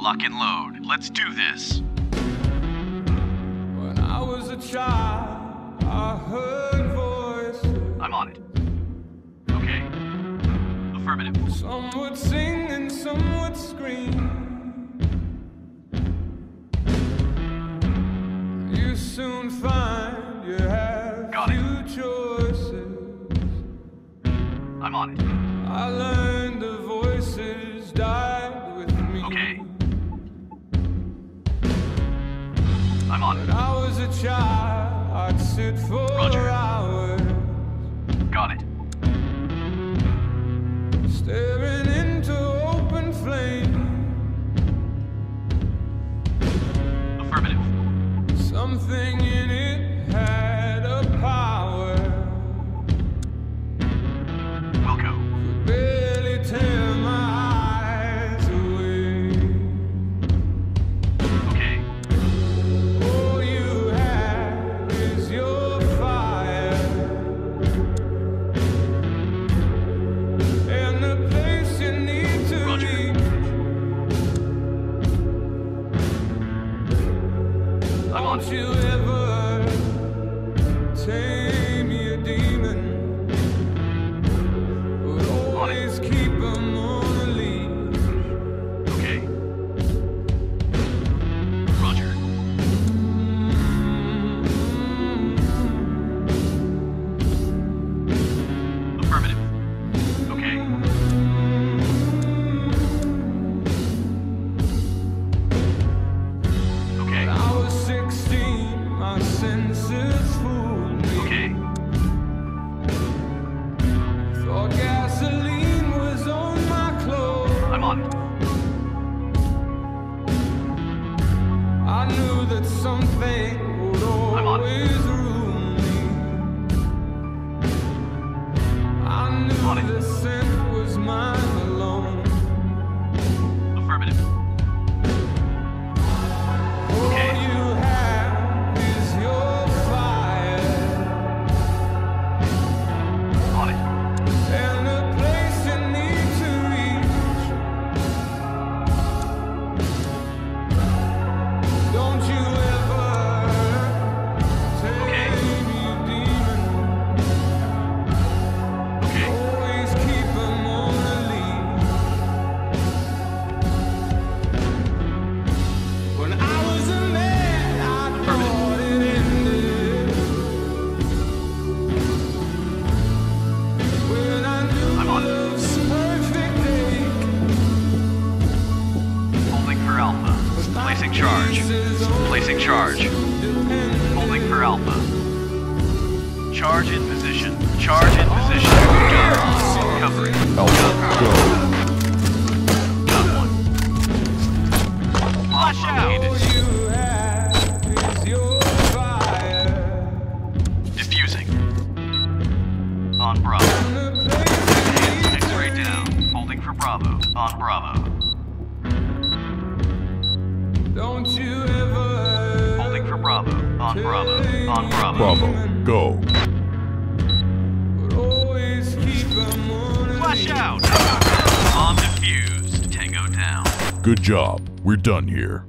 Lock and load. Let's do this. When I was a child, I heard voices. I'm on it. Okay. Affirmative. Some would sing and some would scream. You soon find you have Got it. choices. I'm on it. I learned the voices died I'm on When. I was a child, I'd sit for Roger. hours, Got it. staring into open flame. Affirmative. Something you ever that something would I'm on it. always ruin me. I knew charge. Holding for Alpha. Charge in position. Charge in position. Done. Covering. Alpha, go. Got one. Flash out. you have is your fire. Defusing. On Bravo. And the place you need to X-ray down. Holding for Bravo. On Bravo. Bravo. On Bravo. Bravo. Go. But always keep 'em on a Flash out. Bomb defused. Tango down. Good job. We're done here.